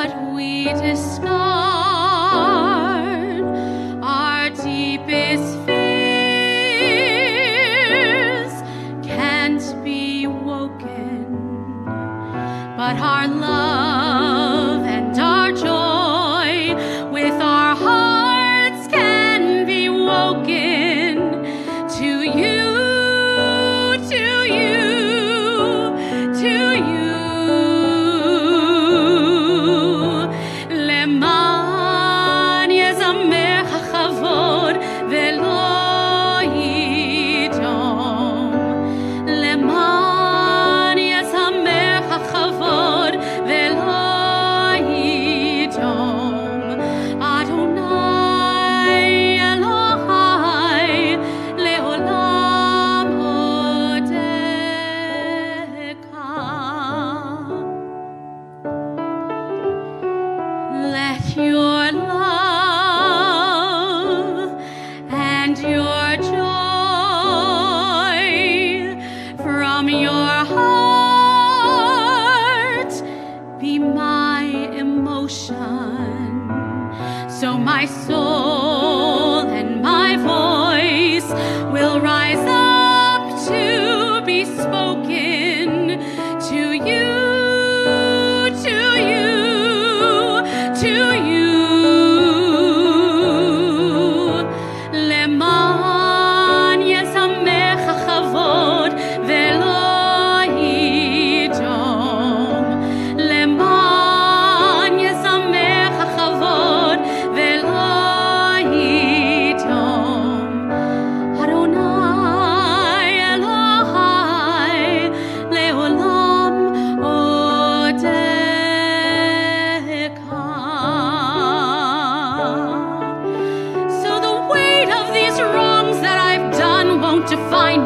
what we discard, our deepest fears can't be woken, but our love.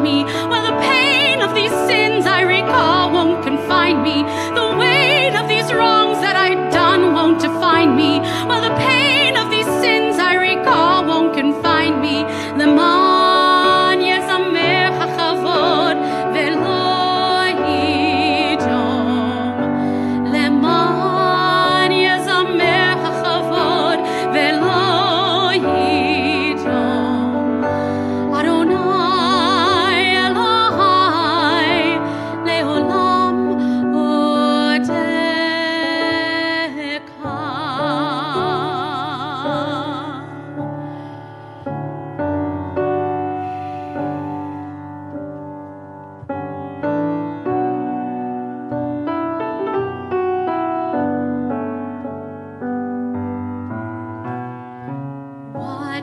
me.